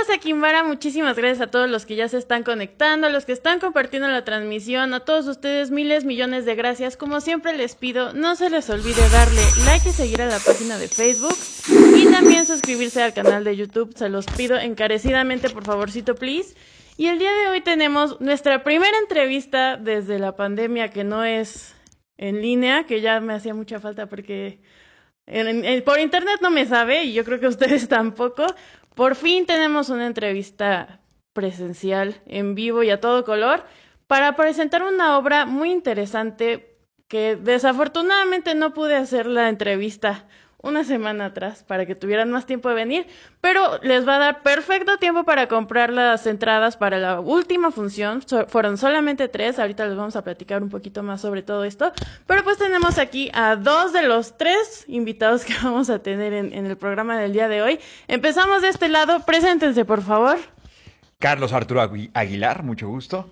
Raza Kimbara, muchísimas gracias a todos los que ya se están conectando, a los que están compartiendo la transmisión, a todos ustedes miles, millones de gracias. Como siempre les pido, no se les olvide darle like y seguir a la página de Facebook y también suscribirse al canal de YouTube. Se los pido encarecidamente, por favorcito, please. Y el día de hoy tenemos nuestra primera entrevista desde la pandemia que no es en línea, que ya me hacía mucha falta porque por internet no me sabe y yo creo que ustedes tampoco. Por fin tenemos una entrevista presencial, en vivo y a todo color, para presentar una obra muy interesante que desafortunadamente no pude hacer la entrevista una semana atrás para que tuvieran más tiempo de venir, pero les va a dar perfecto tiempo para comprar las entradas para la última función. fueron solamente tres, ahorita les vamos a platicar un poquito más sobre todo esto, pero pues tenemos aquí a dos de los tres invitados que vamos a tener en, en el programa del día de hoy. Empezamos de este lado, preséntense por favor. Carlos Arturo Aguilar, mucho gusto.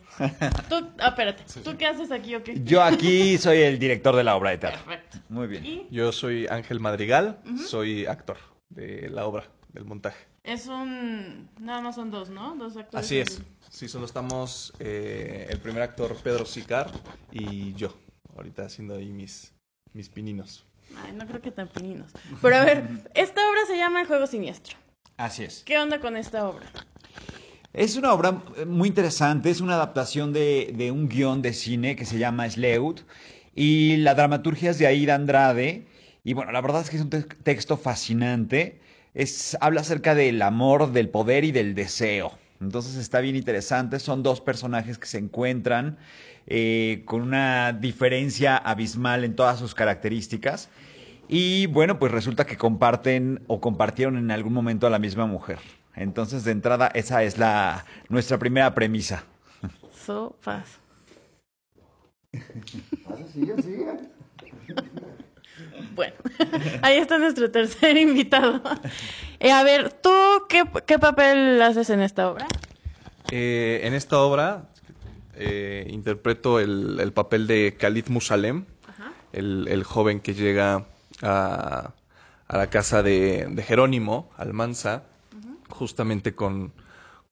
Tú, ah, espérate, ¿tú qué haces aquí o qué? Yo aquí soy el director de la obra de teatro. Perfecto. Muy bien. Yo soy Ángel Madrigal, soy actor de la obra, del montaje. Es un... Nada más son dos, ¿no? Dos actores. Así es. Sí, solo estamos eh, el primer actor Pedro Sicar y yo, ahorita haciendo ahí mis, mis pininos. Ay, no creo que tan pininos. Pero a ver, esta obra se llama El Juego Siniestro. Así es. ¿Qué onda con esta obra? Es una obra muy interesante, es una adaptación de, un guion de cine que se llama Sleut y la dramaturgia es de Aida Andrade y bueno, la verdad es que es un texto fascinante, es, habla acerca del amor, del poder y del deseo. Entonces está bien interesante, son dos personajes que se encuentran eh, con una diferencia abismal en todas sus características y bueno, pues resulta que comparten o compartieron en algún momento a la misma mujer. Entonces, de entrada, esa es la nuestra primera premisa. So fast. Bueno, ahí está nuestro tercer invitado. Eh, a ver, ¿tú qué, qué, papel haces en esta obra? Eh, en esta obra eh, interpreto el, el, papel de Khalid Musalem, el, el, joven que llega a, a la casa de, de Jerónimo Almanza justamente con,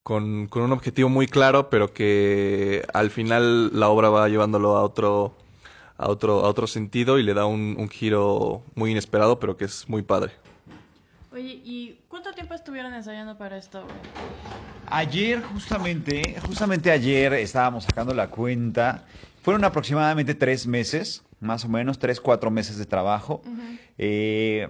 con, un objetivo muy claro, pero que al final la obra va llevándolo a otro, a otro, a otro sentido y le da un, un giro muy inesperado, pero que es muy padre. Oye, ¿y cuánto tiempo estuvieron ensayando para esta obra? Ayer, justamente, justamente ayer estábamos sacando la cuenta. Fueron aproximadamente tres meses, más o menos, tres, cuatro meses de trabajo. eh,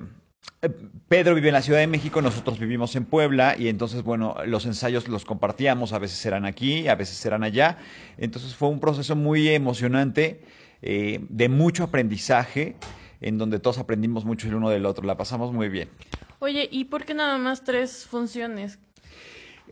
Pedro vive en la Ciudad de México, nosotros vivimos en Puebla y entonces, bueno, los ensayos los compartíamos, a veces eran aquí, a veces eran allá. Entonces fue un proceso muy emocionante, eh, de mucho aprendizaje, en donde todos aprendimos mucho el uno del otro, la pasamos muy bien. Oye, ¿y por qué nada más tres funciones?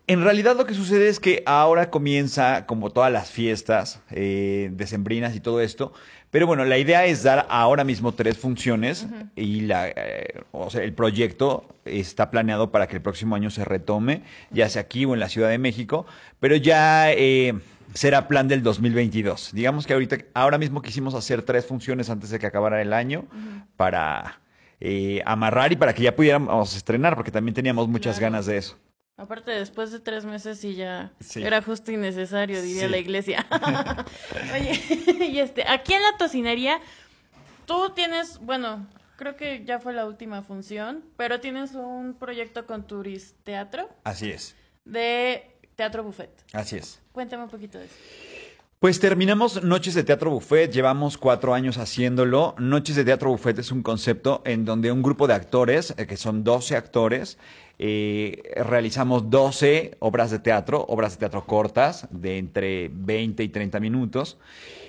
En realidad lo que sucede es que ahora comienza, como todas las fiestas eh, decembrinas y todo esto, pero bueno, la idea es dar ahora mismo tres funciones y la, eh, o sea, el proyecto está planeado para que el próximo año se retome, ya sea aquí o en la Ciudad de México, pero ya eh, será plan del 2022. Digamos que ahorita, ahora mismo quisimos hacer tres funciones antes de que acabara el año para eh, amarrar y para que ya pudiéramos estrenar, porque también teníamos muchas ganas de eso. Aparte, después de tres meses y ya era justo y necesario, diría la iglesia. Oye, y este, aquí en la tocinería, tú tienes, bueno, creo que ya fue la última función, pero tienes un proyecto con Turis Teatro. Así es. De Teatro Buffet. Así es. Cuéntame un poquito de eso. Pues terminamos Noches de Teatro Buffet, llevamos cuatro años haciéndolo. Noches de Teatro Buffet es un concepto en donde un grupo de actores, eh, que son 12 actores, eh, realizamos 12 obras de teatro, obras de teatro cortas, de entre 20 y 30 minutos.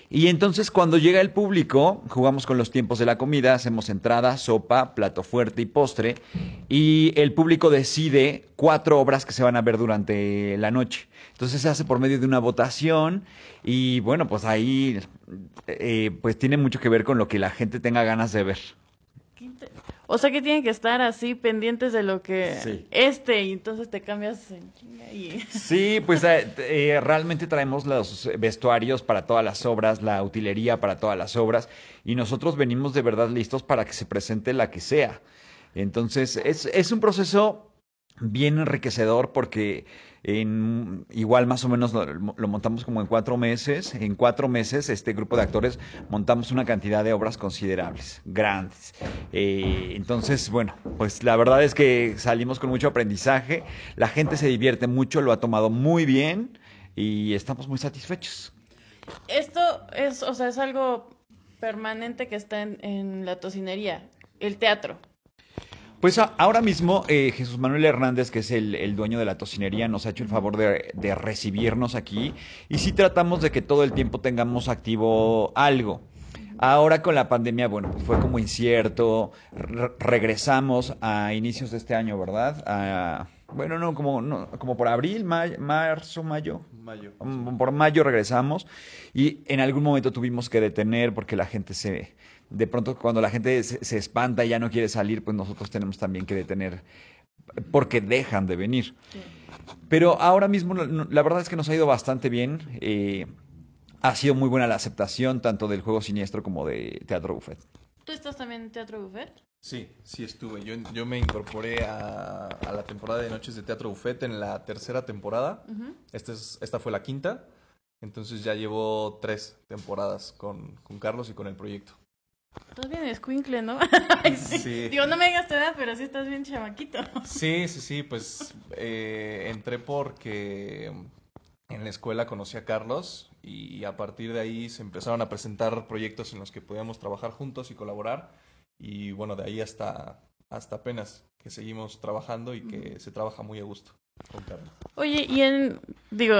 Y entonces cuando llega el público, jugamos con los tiempos de la comida, hacemos entrada, sopa, plato fuerte y postre, y el público decide cuatro obras que se van a ver durante la noche. Entonces se hace por medio de una votación y bueno, pues ahí eh, pues tiene mucho que ver con lo que la gente tenga ganas de ver. O sea que tienen que estar así pendientes de lo que este y entonces te cambias en y... Sí, pues eh, eh, realmente traemos los vestuarios para todas las obras, la utilería para todas las obras y nosotros venimos de verdad listos para que se presente la que sea. Entonces es, es un proceso bien enriquecedor porque en, igual más o menos lo, montamos como en cuatro meses. En cuatro meses este grupo de actores montamos una cantidad de obras considerables, grandes. Eh, entonces, bueno, pues la verdad es que salimos con mucho aprendizaje. La gente se divierte mucho, lo ha tomado muy bien y estamos muy satisfechos. Esto es, o sea, es algo permanente que está en la tocinería, el teatro. Pues ahora mismo eh, Jesús Manuel Hernández, que es el, dueño de la tocinería, nos ha hecho el favor de, recibirnos aquí y sí tratamos de que todo el tiempo tengamos activo algo. Ahora con la pandemia, bueno, pues fue como incierto, regresamos a inicios de este año, ¿verdad? bueno, no, como, no, como por abril, marzo, mayo. Mayo. Por mayo regresamos y en algún momento tuvimos que detener porque la gente se de pronto cuando la gente se, espanta y ya no quiere salir, pues nosotros tenemos también que detener porque dejan de venir. Pero ahora mismo la, verdad es que nos ha ido bastante bien. Eh, ha sido muy buena la aceptación tanto del juego siniestro como de Teatro Buffet. ¿Tú estás también en Teatro Buffet? Sí, sí estuve. Yo, yo me incorporé a, la temporada de Noches de Teatro Buffet en la tercera temporada. esta, es, esta fue la quinta. Entonces ya llevo tres temporadas con, con Carlos y con el proyecto. Estás bien escuincle, ¿no? sí. Digo, no me digas tu edad, pero sí estás bien chamaquito. sí, sí, sí, pues eh, entré porque en la escuela conocí a Carlos y a partir de ahí se empezaron a presentar proyectos en los que podíamos trabajar juntos y colaborar y bueno, de ahí hasta, hasta apenas que seguimos trabajando y que se trabaja muy a gusto con Carlos. Oye, y en, digo,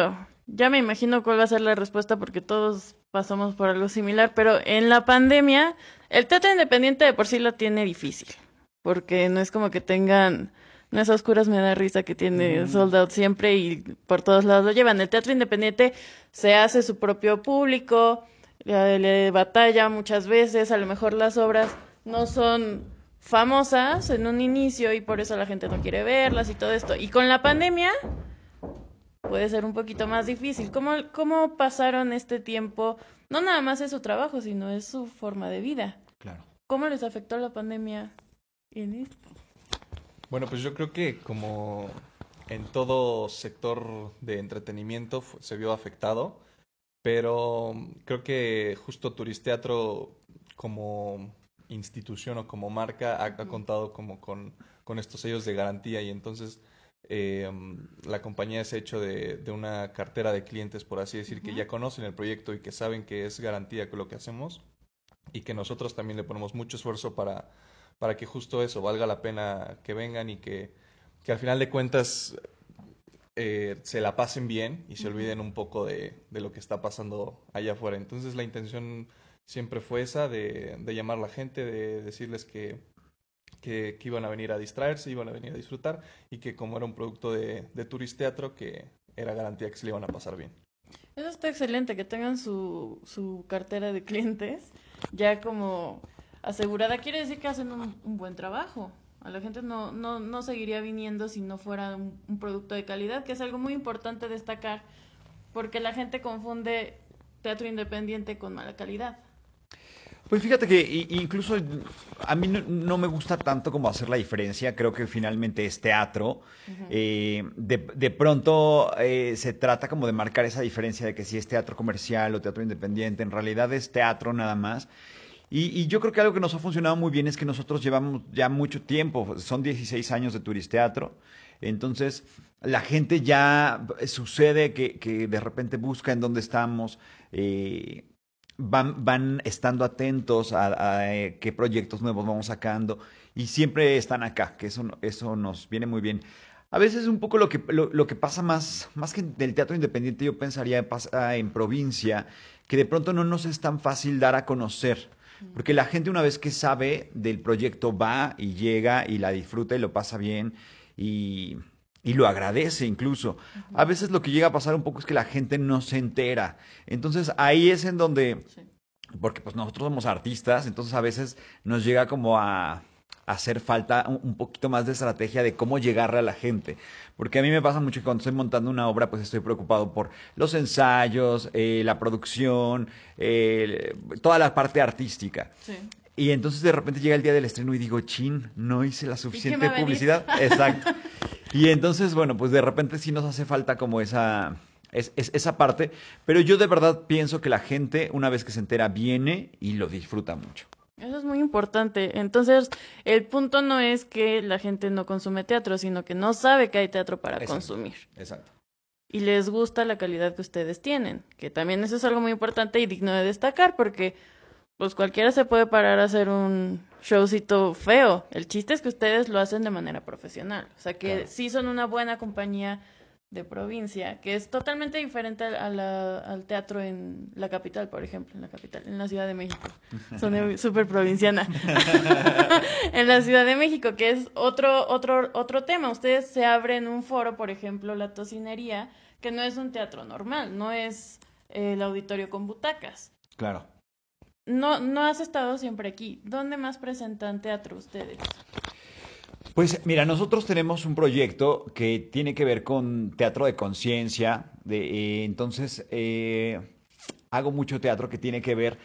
ya me imagino cuál va a ser la respuesta porque todos pasamos por algo similar, pero en la pandemia el teatro independiente de por sí lo tiene difícil, porque no es como que tengan, no es oscuras me da risa que tiene sold out siempre y por todos lados lo llevan. El teatro independiente se hace su propio público, le batalla muchas veces, a lo mejor las obras no son famosas en un inicio y por eso la gente no quiere verlas y todo esto. Y con la pandemia puede ser un poquito más difícil. ¿Cómo, ¿Cómo pasaron este tiempo? No nada más es su trabajo, sino es su forma de vida. Claro. ¿Cómo les afectó la pandemia Bueno, pues yo creo que como en todo sector de entretenimiento se vio afectado, pero creo que justo Turisteatro como institución o como marca ha, contado como con, con estos sellos de garantía y entonces eh, la compañía es hecho de, de, una cartera de clientes, por así decir, que ya conocen el proyecto y que saben que es garantía con lo que hacemos y que nosotros también le ponemos mucho esfuerzo para, para que justo eso valga la pena que vengan y que, que al final de cuentas eh, se la pasen bien y se olviden un poco de, de, lo que está pasando allá afuera. Entonces la intención siempre fue esa de, de llamar a la gente, de decirles que que, iban a venir a distraerse, iban a venir a disfrutar y que como era un producto de, de turisteatro, que era garantía que se le iban a pasar bien. Eso está excelente, que tengan su, su cartera de clientes ya como asegurada. Quiere decir que hacen un, buen trabajo. A la gente no, no, no seguiría viniendo si no fuera un, un producto de calidad, que es algo muy importante destacar, porque la gente confunde teatro independiente con mala calidad. Pues fíjate que incluso a mí no, me gusta tanto como hacer la diferencia, creo que finalmente es teatro. Eh, de, pronto eh, se trata como de marcar esa diferencia de que si es teatro comercial o teatro independiente, en realidad es teatro nada más. Y, yo creo que algo que nos ha funcionado muy bien es que nosotros llevamos ya mucho tiempo, son 16 años de turisteatro, entonces la gente ya sucede que, que de repente busca en dónde estamos. Eh, van, van estando atentos a, eh, qué proyectos nuevos vamos sacando y siempre están acá, que eso, eso nos viene muy bien. A veces un poco lo que, lo, que pasa más, más que del teatro independiente, yo pensaría pasa en provincia, que de pronto no nos es tan fácil dar a conocer. Porque la gente una vez que sabe del proyecto va y llega y la disfruta y lo pasa bien y, y lo agradece incluso. A veces lo que llega a pasar un poco es que la gente no se entera. Entonces ahí es en donde, porque pues nosotros somos artistas, entonces a veces nos llega como a, hacer falta un, poquito más de estrategia de cómo llegarle a la gente. Porque a mí me pasa mucho que cuando estoy montando una obra, pues estoy preocupado por los ensayos, eh, la producción, eh, toda la parte artística. Y entonces de repente llega el día del estreno y digo, chin, no hice la suficiente publicidad. Exacto. Y entonces, bueno, pues de repente sí nos hace falta como esa, es, esa parte, pero yo de verdad pienso que la gente, una vez que se entera, viene y lo disfruta mucho. Eso es muy importante. Entonces, el punto no es que la gente no consume teatro, sino que no sabe que hay teatro para consumir. Exacto. Y les gusta la calidad que ustedes tienen, que también eso es algo muy importante y digno de destacar, porque pues cualquiera se puede parar a hacer un showcito feo. El chiste es que ustedes lo hacen de manera profesional. O sea que sí son una buena compañía de provincia, que es totalmente diferente al teatro en la capital, por ejemplo, en la capital, en la Ciudad de México. Son súper provinciana. en la Ciudad de México, que es otro, otro, otro tema. Ustedes se abren un foro, por ejemplo, la tocinería, que no es un teatro normal, no es el auditorio con butacas. Claro. No, no has estado siempre aquí. ¿Dónde más presentan teatro ustedes? Pues mira, nosotros tenemos un proyecto que tiene que ver con teatro de conciencia. Eh, entonces, eh, hago mucho teatro que tiene que ver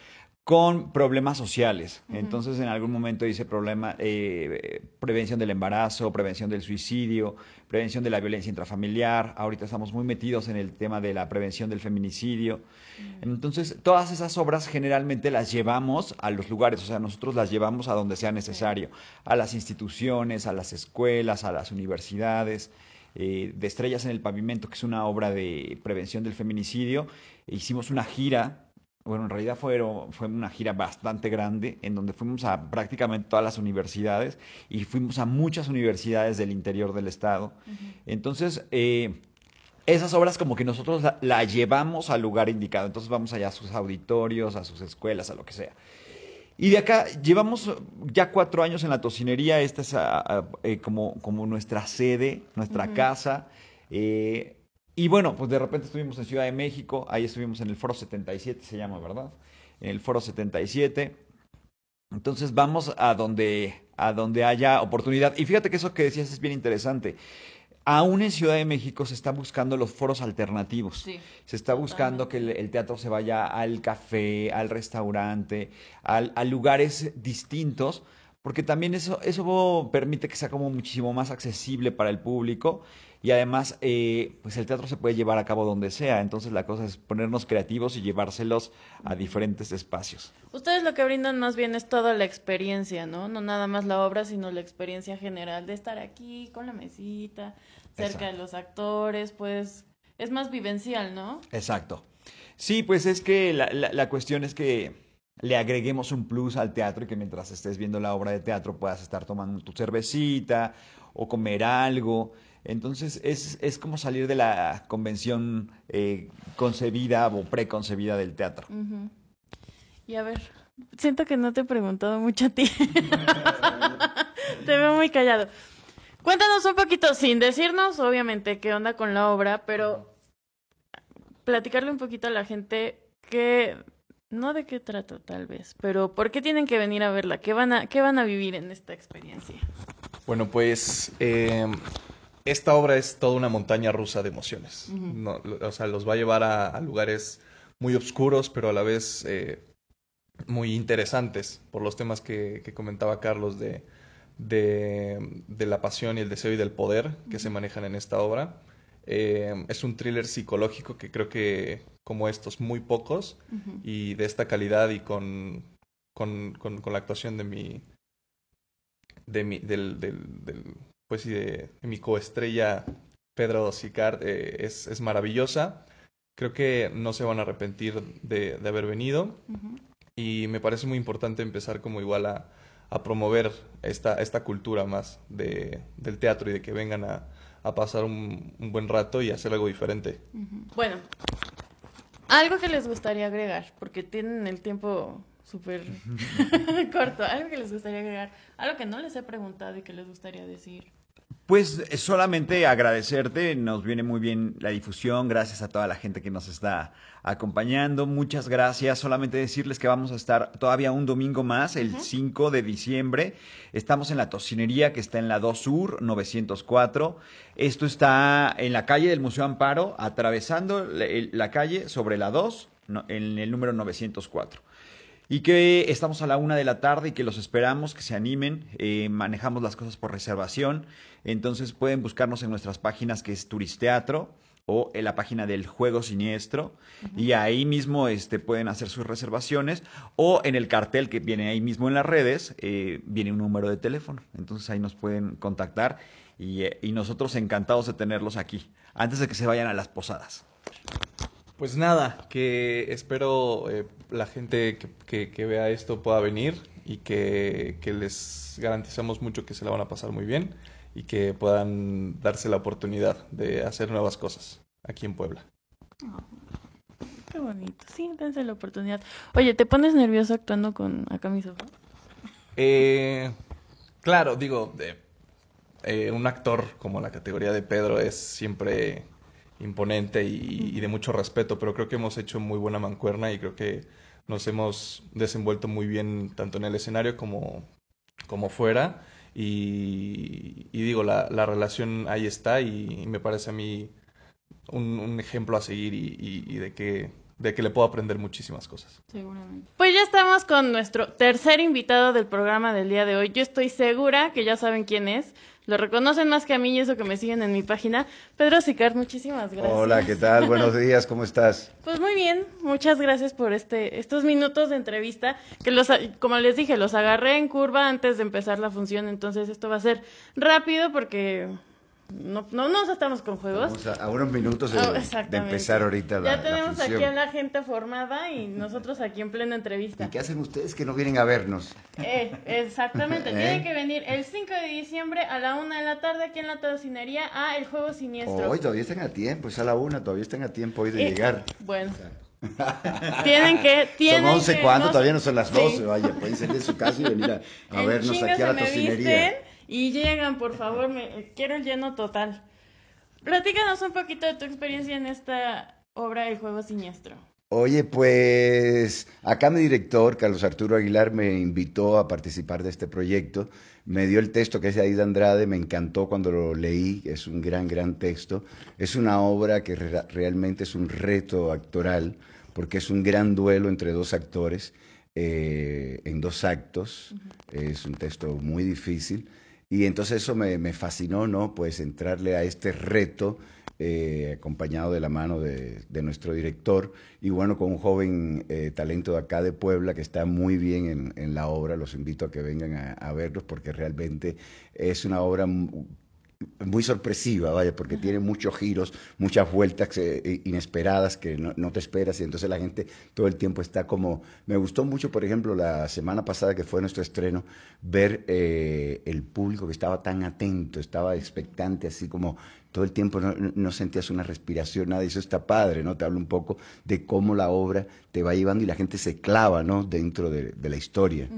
con problemas sociales. Entonces, en algún momento dice problema, eh, prevención del embarazo, prevención del suicidio, prevención de la violencia intrafamiliar. Ahorita estamos muy metidos en el tema de la prevención del feminicidio. Entonces, todas esas obras generalmente las llevamos a los lugares, o sea, nosotros las llevamos a donde sea necesario, a las instituciones, a las escuelas, a las universidades. Eh, de Estrellas en el Pavimento, que es una obra de prevención del feminicidio. Hicimos una gira bueno, en realidad fue, fue una gira bastante grande en donde fuimos a prácticamente todas las universidades y fuimos a muchas universidades del interior del estado. Entonces, eh, esas obras como que nosotros las llevamos al lugar indicado. Entonces vamos allá a sus auditorios, a sus escuelas, a lo que sea. Y de acá llevamos ya cuatro años en la tocinería. Esta es eh, como, como nuestra sede, nuestra casa. Eh, y bueno, pues de repente estuvimos en Ciudad de México, ahí estuvimos en el Foro 77, se llama, ¿verdad? En el Foro 77. Entonces vamos a donde, a donde haya oportunidad. Y fíjate que eso que decías es bien interesante. Aún en Ciudad de México se está buscando los foros alternativos. Sí, se está buscando que el, teatro se vaya al café, al restaurante, al, a lugares distintos, porque también eso, eso permite que sea como muchísimo más accesible para el público y además eh, pues el teatro se puede llevar a cabo donde sea, entonces la cosa es ponernos creativos y llevárselos a diferentes espacios. Ustedes lo que brindan más bien es toda la experiencia, ¿no? No nada más la obra, sino la experiencia general de estar aquí con la mesita, cerca de los actores, pues es más vivencial, ¿no? Exacto. Sí, pues es que la, la, la cuestión es que le agreguemos un plus al teatro y que mientras estés viendo la obra de teatro puedas estar tomando tu cervecita o comer algo. Entonces es, es como salir de la convención eh, concebida o preconcebida del teatro. Y a ver, siento que no te he preguntado mucho a ti. te veo muy callado. Cuéntanos un poquito, sin decirnos obviamente qué onda con la obra, pero platicarle un poquito a la gente que no de qué trato tal vez, pero ¿por qué tienen que venir a verla? ¿Qué van a, qué van a vivir en esta experiencia? Bueno, pues eh, esta obra es toda una montaña rusa de emociones. o sea, los va a llevar a, lugares muy oscuros, pero a la vez eh, muy interesantes por los temas que, comentaba Carlos de, de, la pasión y el deseo y del poder que se manejan en esta obra. Eh, es un thriller psicológico que creo que como estos muy pocos y de esta calidad y con, con, con, la actuación de mi, de mi del, del pues y de, mi coestrella Pedro Sicard eh, es, es, maravillosa. Creo que no se van a arrepentir de, de haber venido. Y me parece muy importante empezar como igual a, a promover esta, esta cultura más de, del teatro y de que vengan a, a pasar un, un, buen rato y hacer algo diferente. Bueno, algo que les gustaría agregar, porque tienen el tiempo súper corto, algo que les gustaría agregar, algo que no les he preguntado y que les gustaría decir. Pues eh, solamente agradecerte, nos viene muy bien la difusión, gracias a toda la gente que nos está acompañando, muchas gracias, solamente decirles que vamos a estar todavía un domingo más, el 5 de diciembre, estamos en la tocinería que está en la 2 Sur 904, esto está en la calle del Museo Amparo, atravesando la, calle sobre la 2, en el número 904. Y que estamos a la una de la tarde y que los esperamos, que se animen. Eh, manejamos las cosas por reservación. Entonces pueden buscarnos en nuestras páginas que es Turisteatro o en la página del Juego Siniestro y ahí mismo este, pueden hacer sus reservaciones o en el cartel que viene ahí mismo en las redes eh, viene un número de teléfono. Entonces ahí nos pueden contactar y, eh, y nosotros encantados de tenerlos aquí antes de que se vayan a las posadas. Pues nada, que espero eh, la gente que, que- que vea esto pueda venir y que, que les garantizamos mucho que se la van a pasar muy bien y que puedan darse la oportunidad de hacer nuevas cosas aquí en Puebla. Qué bonito. Sí, dense la oportunidad. Oye, ¿te pones nervioso actuando con acá mi sofá? Eh, claro, digo, de- eh, un actor como la categoría de Pedro es siempre imponente y, y de mucho respeto, pero creo que hemos hecho muy buena mancuerna y creo que nos hemos desenvuelto muy bien tanto en el escenario como, como fuera. Y, y digo, la, la relación ahí está y, y me parece a mí un, un ejemplo a seguir y de que, de que le puedo aprender muchísimas cosas. Seguramente. Pues ya estamos con nuestro tercer invitado del programa del día de hoy. Yo estoy segura que ya saben quién es. Lo reconocen más que a mí y eso que me siguen en mi página. Pedro Sicard, muchísimas gracias. Hola, ¿qué tal? Buenos días, ¿cómo estás? Pues muy bien, muchas gracias por este estos minutos de entrevista que los como les dije, los agarré en curva antes de empezar la función, entonces esto va a ser rápido porque no no nos estamos con juegos. Vamos a, a unos minutos de, Ah, de empezar ahorita la, Ya la tenemos aquí función. a la gente formada y nosotros aquí en plena entrevista. ¿Y qué hacen ustedes que no vienen a vernos? Eh, exactamente, ¿Eh? tienen que venir el 5 de diciembre a la una de la tarde aquí en la tocinería a El Juego Siniestro. Hoy todavía están a tiempo, es a la una, todavía están a tiempo hoy de Eh, llegar. Bueno. tienen que tienen Son 11 que- cuánto, no- todavía no son las Sí. 12, vaya, pueden salir de su casa y venir a, a vernos aquí a la tocinería. visten y llegan, por favor, me, quiero el lleno total. Platícanos un poquito de tu experiencia en esta obra El Juego Siniestro. Oye, pues acá mi director, Carlos Arturo Aguilar, me invitó a participar de este proyecto. Me dio el texto que es de Aida Andrade, me encantó cuando lo leí, es un gran, gran texto. Es una obra que re- realmente es un reto actoral, porque es un gran duelo entre dos actores eh, en dos actos. Es un texto muy difícil. Y entonces eso me, me fascinó, ¿no? Pues entrarle a este reto eh, acompañado de la mano de, de nuestro director y bueno, con un joven eh, talento de acá de Puebla que está muy bien en, en la obra. Los invito a que vengan a, a verlos porque realmente es una obra muy sorpresiva, vaya, porque tiene muchos giros, muchas vueltas eh, inesperadas que no, no te esperas y entonces la gente todo el tiempo está como... Me gustó mucho, por ejemplo, la semana pasada que fue nuestro estreno, ver eh, el público que estaba tan atento, estaba expectante, así como todo el tiempo no, sentías una respiración, nada, y eso está padre, ¿no? Te habla un poco de cómo la obra te va llevando y la gente se clava, ¿no? Dentro de, de la historia.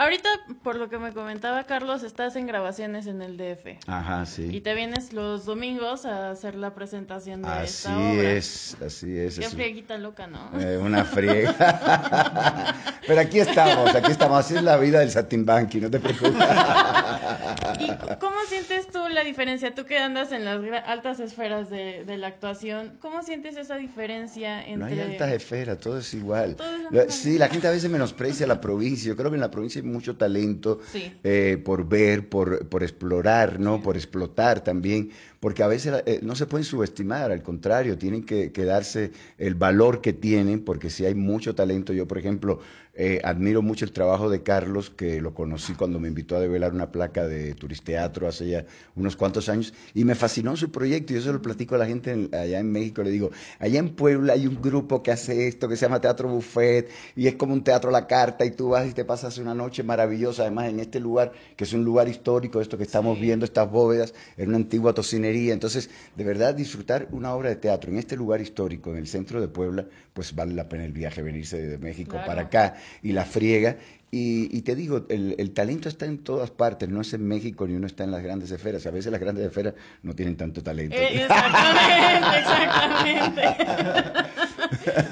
Ahorita, por lo que me comentaba Carlos, estás en grabaciones en el DF. Ajá, sí. Y te vienes los domingos a hacer la presentación de Así esta obra. es, así es. Qué es un- frieguita loca, ¿no? Eh, una friega. Pero aquí estamos, aquí estamos. Así es la vida del Satimbanqui, no te preocupes. ¿Y cómo sientes tú la diferencia? Tú que andas en las altas esferas de, de la actuación, ¿cómo sientes esa diferencia No entre... hay altas esferas, todo es igual. Todo es la sí, la gente a veces menosprecia la provincia. Yo creo que en la provincia hay mucho talento Sí. eh, por ver, por, por explorar, ¿no? Por explotar también. Porque a veces eh, no se pueden subestimar, al contrario, tienen que, que darse el valor que tienen, porque si hay mucho talento. Yo, por ejemplo, eh, admiro mucho el trabajo de Carlos, que lo conocí cuando me invitó a develar una placa de Turisteatro hace ya unos cuantos años, y me fascinó su proyecto. Y yo se lo platico a la gente en- allá en México. Le digo, allá en Puebla hay un grupo que hace esto, que se llama Teatro Buffet, y es como un teatro a la carta, y tú vas y te pasas una noche maravillosa, además en este lugar, que es un lugar histórico, esto que estamos viendo, estas bóvedas, en una antigua tocinería. Entonces, de verdad, disfrutar una obra de teatro en este lugar histórico, en el centro de Puebla, pues vale la pena el viaje, venirse de México Claro. para acá y la friega. Y, y te digo, el, el talento está en todas partes, no es en México ni uno está en las grandes esferas. A veces las grandes esferas no tienen tanto talento. Eh, exactamente, exactamente.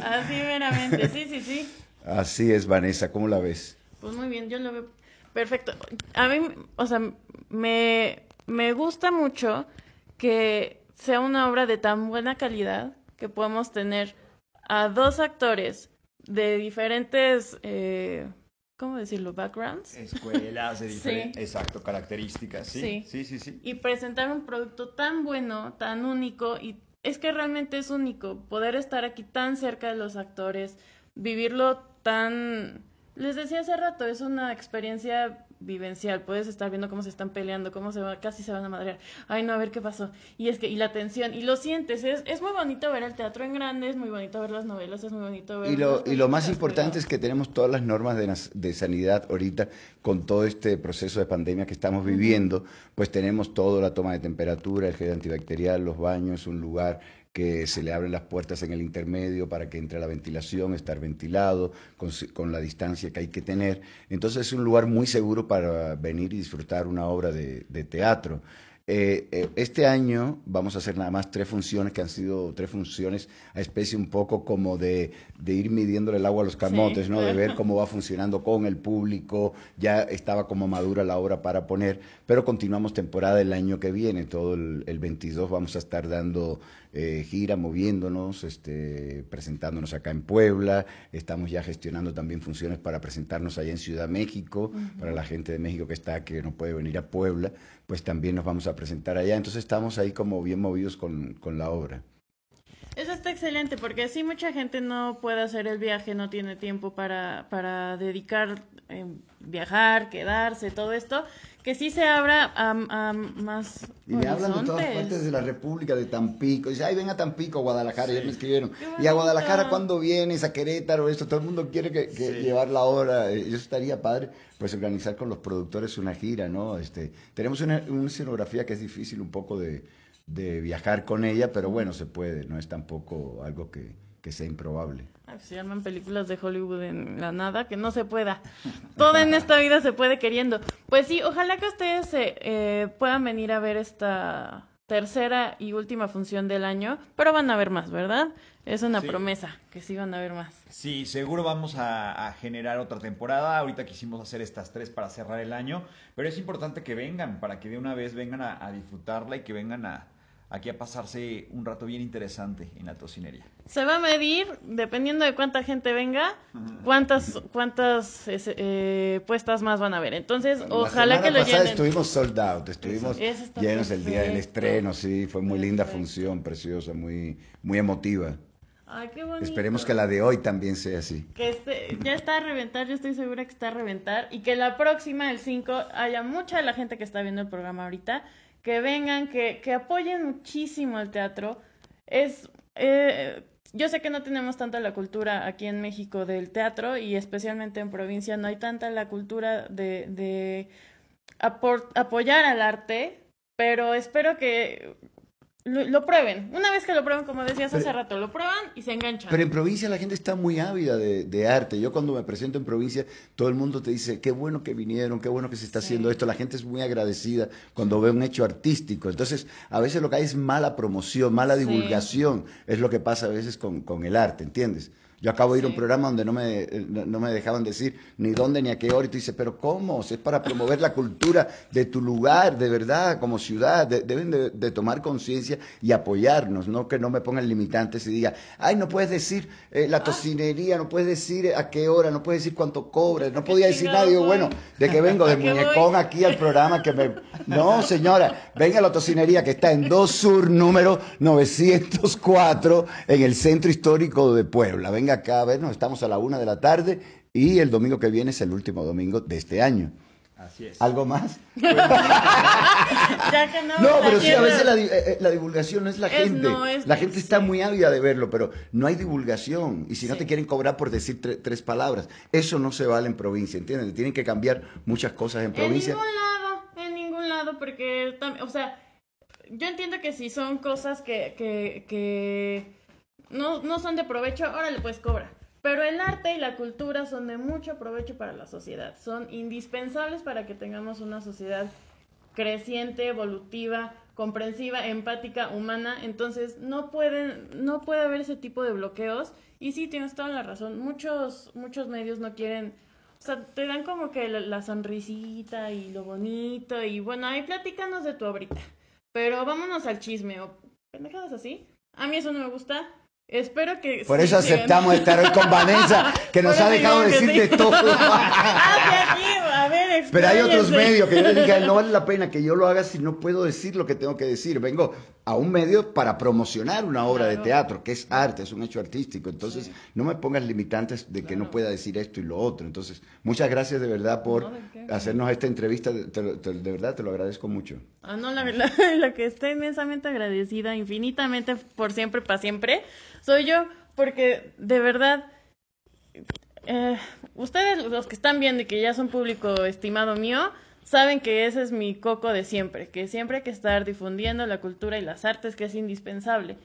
Así meramente, sí, sí, sí. Así es, Vanessa, ¿cómo la ves? Pues muy bien, yo lo veo perfecto. A mí, o sea, me, me gusta mucho que sea una obra de tan buena calidad que podamos tener a dos actores de diferentes, eh, ¿cómo decirlo? Backgrounds. Escuelas de diferentes, exacto, características, sí, sí, sí, sí. Y presentar un producto tan bueno, tan único y es que realmente es único poder estar aquí tan cerca de los actores, vivirlo tan... Les decía hace rato, es una experiencia vivencial, puedes estar viendo cómo se están peleando, cómo se va, casi se van a madrear, ay no, a ver qué pasó, y es que, y la tensión, y lo sientes, es, es muy bonito ver el teatro en grande, es muy bonito ver las novelas, es muy bonito ver... Y lo, y lo más importante es que tenemos todas las normas de, de, sanidad ahorita, con todo este proceso de pandemia que estamos viviendo, pues tenemos todo, la toma de temperatura, el gel antibacterial, los baños, un lugar que se le abren las puertas en el intermedio para que entre la ventilación, estar ventilado, con, la distancia que hay que tener. Entonces es un lugar muy seguro para venir y disfrutar una obra de teatro. Eh, eh, este año vamos a hacer nada más tres funciones que han sido tres funciones a especie un poco como de, ir midiéndole el agua a los camotes, ¿no? De ver cómo va funcionando con el público. Ya estaba como madura la obra para poner, pero continuamos temporada el año que viene. Todo el, el 22 vamos a estar dando eh, gira, moviéndonos, este, presentándonos acá en Puebla. Estamos ya gestionando también funciones para presentarnos allá en Ciudad México, para la gente de México que está, que no puede venir a Puebla, pues también nos vamos a presentar allá. Entonces estamos ahí como bien movidos con, con la obra. Eso está excelente, porque así mucha gente no puede hacer el viaje, no tiene tiempo para, para dedicar, eh, viajar, quedarse, todo esto que sí se abra a, más Y me hablan de todas partes de la República, de Tampico. Dice, ay, ven a Tampico, Guadalajara. Ya me escribieron. Y a Guadalajara, ¿cuándo vienes? A Querétaro, esto. Todo el mundo quiere que, llevar la obra. Eso estaría padre, pues organizar con los productores una gira, ¿no? Este, tenemos una, una escenografía que es difícil un poco de, de viajar con ella, pero bueno, se puede. No es tampoco algo que que sea improbable. se llaman películas de Hollywood en la nada, que no se pueda. Todo en esta vida se puede queriendo. Pues sí, ojalá que ustedes eh, puedan venir a ver esta tercera y última función del año, pero van a ver más, ¿verdad? Es una promesa, que sí van a ver más. Sí, seguro vamos a, generar otra temporada. Ahorita quisimos hacer estas tres para cerrar el año, pero es importante que vengan, para que de una vez vengan a disfrutarla y que vengan a, aquí a pasarse un rato bien interesante en la tocinería. Se va a medir, dependiendo de cuánta gente venga, cuántas cuántas eh, puestas más van a haber. Entonces, ojalá que lo llenen. Estuvimos sold out, estuvimos llenos el día del estreno, sí, fue muy linda función, preciosa, muy, muy emotiva. Ay, qué bonito. Esperemos que la de hoy también sea así. Que este, ya está a reventar, yo estoy segura que está a reventar. Y que la próxima, el 5, haya mucha de la gente que está viendo el programa ahorita que vengan, que, que apoyen muchísimo el teatro. Es, eh, yo sé que no tenemos tanta la cultura aquí en México del teatro y especialmente en provincia no hay tanta la cultura de, de apoyar al arte, pero espero que lo, prueben. Una vez que lo prueben, como decías hace rato, lo prueban y se enganchan. Pero en provincia la gente está muy ávida de, arte. Yo cuando me presento en provincia, todo el mundo te dice, qué bueno que vinieron, qué bueno que se está haciendo esto. La gente es muy agradecida cuando ve un hecho artístico. Entonces, a veces lo que hay es mala promoción, mala divulgación. Es lo que pasa a veces con, con el arte, ¿entiendes? Yo acabo de ir a un programa donde no me, no me dejaban decir ni dónde ni a qué hora. Y tú dices, pero ¿cómo? es para promover la cultura de tu lugar, de verdad, como ciudad. deben de, tomar conciencia y apoyarnos, no que no me pongan limitantes y diga, ay, no puedes decir eh, la ah. tocinería, no puedes decir a qué hora, no puedes decir cuánto cobras. No podía decir nada. Digo, bueno, de que vengo de muñecón aquí al programa que me... No, señora, venga a la tocinería que está en 2 Sur, número 904, en el centro histórico de Puebla. Venga acá a vernos, estamos a la una de la tarde y el domingo que viene es el último domingo de este año. Así es. ¿Algo más? no, pero sí, a veces eh, eh, la, divulgación no es la gente. la gente está muy ávida de verlo, pero no hay divulgación. Y si no te quieren cobrar por decir tres palabras, eso no se vale en provincia, ¿entiendes? Tienen que cambiar muchas cosas en provincia. En ningún lado, en ningún lado, porque, o sea, yo entiendo que si son cosas que, que, que no, no son de provecho, órale, pues cobra. Pero el arte y la cultura son de mucho provecho para la sociedad, son indispensables para que tengamos una sociedad creciente, evolutiva, comprensiva, empática, humana. Entonces no pueden, no puede haber ese tipo de bloqueos. Y sí, tienes toda la razón. Muchos, muchos medios no quieren, o sea, te dan como que la, sonrisita y lo bonito y bueno, ahí platícanos de tu ahorita. Pero vámonos al chisme o pendejadas así. A mí eso no me gusta. Espero que. Por sí eso aceptamos estar hoy con Vanessa, que nos ha dejado decir de todo. Ah, sí, aquí, a ver, Pero hay otros medios que yo le dije, "Ay, no vale la pena que yo lo haga si no puedo decir lo que tengo que decir. Vengo a un medio para promocionar una obra de teatro, que es arte, es un hecho artístico. Entonces, no me pongas limitantes de que no pueda decir esto y lo otro. Entonces, muchas gracias de verdad por No, ¿de hacernos esta entrevista. Te- de verdad, te lo agradezco mucho. Ah, no, la, la, la que estoy inmensamente agradecida, infinitamente, por siempre, para siempre, soy yo, porque de verdad, eh, ustedes los que están viendo y que ya son público estimado mío, saben que ese es mi coco de siempre, que siempre hay que estar difundiendo la cultura y las artes, que es indispensable.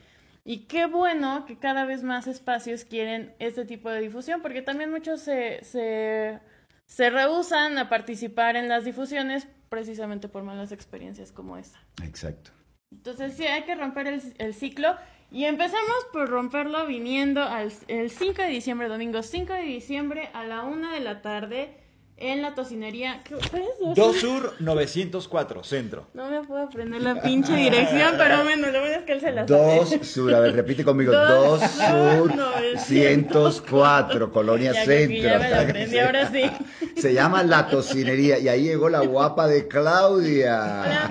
Y qué bueno que cada vez más espacios quieren este tipo de difusión, porque también muchos se, se, se rehusan a participar en las difusiones precisamente por malas experiencias como esa. Exacto. Entonces sí, hay que romper el, el ciclo y empezamos por romperlo viniendo al, el 5 de diciembre, domingo 5 de diciembre a la 1 de la tarde en la tocinería. ¿Qué, ¿cuál es dos? 2 Sur 904, centro. No me puedo aprender la pinche dirección, pero bueno, lo bueno es que él se la Dos sabe. Sur, a ver, repite conmigo. Dos Dos Sur Sur 904, 104, Colonia Ya Centro. ya me lo aprendí, ahora sí. Se llama La Tocinería y ahí llegó la guapa de Claudia.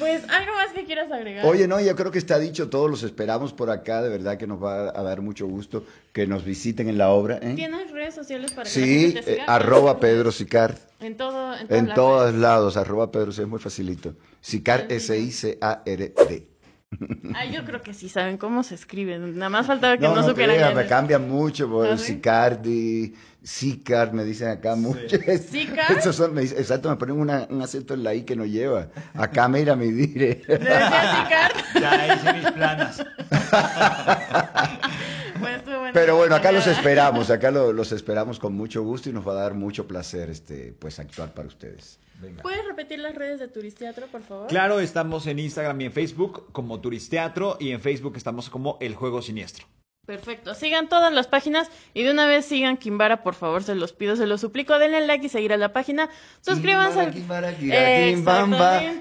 Pues algo más que quieras agregar. Oye, no, yo creo que está dicho, todos los esperamos por acá, de verdad que nos va a dar mucho gusto que nos visiten en la obra. ¿eh? ¿Tienes redes sociales para que la Sí, gente te eh, arroba Pedro Sicar, En todo, en, en todos lados, arroba Pedro, es muy facilito. Sicar, S-I-C-A-R-D. Ay, yo creo que sí saben cómo se escriben. Nada más faltaba que No, no, no, supieran creas, me es. cambian mucho, ¿Ah, pues, sí? Sicardi, Sicar, me dicen acá mucho. ¿Sicar? Son, me exacto, me ponen una- un acento en la I que no lleva. Acá mira, me dire. ¿Le decía Sicar? Ya hice mis planas. Bueno. Pero bueno, acá los esperamos, acá lo- los esperamos con mucho gusto y nos va a dar mucho placer este, pues actuar para ustedes. Venga. ¿Puedes repetir las redes de Turisteatro, por favor? Claro, estamos en Instagram y en Facebook como Turisteatro y en Facebook estamos como El Juego Siniestro. Perfecto. Sigan todas las páginas y de una vez sigan Kimbara, por favor, se los pido, se los suplico. Denle like y seguir a la página. Suscríbanse. al- Kimbara, kimbara,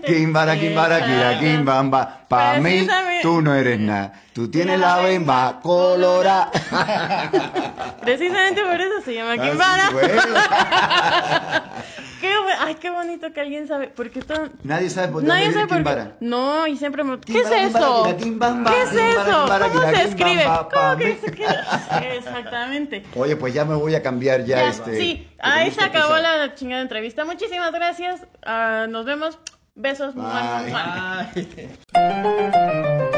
kimbara, kira, Exacto. kimbamba. Pa' mí, tú no eres nada. Tú tienes la bemba colorada. Precisamente por eso se llama Ah, Kimbara. Qué Ay, qué bonito que alguien sabe. Porque todo. Nadie sabe por dónde Nadie sabe por qué. No, y siempre me. ¿Qué es eso? ¿Qué es eso? ¿Cómo se escribe? ¿Cómo que se escribe? Exactamente. Oye, pues ya me voy a cambiar ya, Ya, este. sí, ahí se acabó la chingada entrevista. Muchísimas gracias. Ah, nos vemos. Besos. Bye. Mua. Ay.